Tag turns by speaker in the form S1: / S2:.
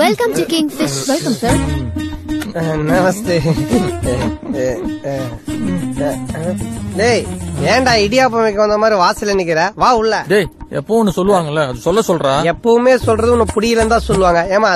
S1: Welcome to king fish welcome sir
S2: நமஸ்தே டேய் ஏன்டா இடியாப்பம் வைக்க வந்த மாதிரி வாசல்ல நிக்கிற? வா உள்ள.
S3: டேய் எப்பவும் சொல்லுவாங்கல்ல அது சொல்ல சொல்றா.
S2: எப்பவுமே சொல்றது உன்னை புடியலன்னு தான் சொல்லுவாங்க. ஏமா